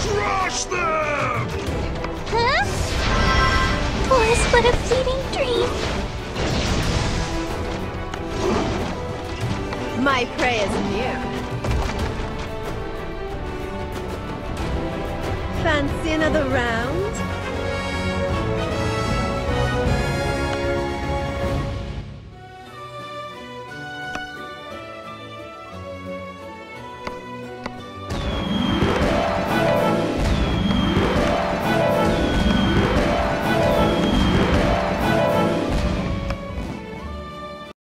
Crush them! What a fleeting dream! My prey is near. Fancy another round?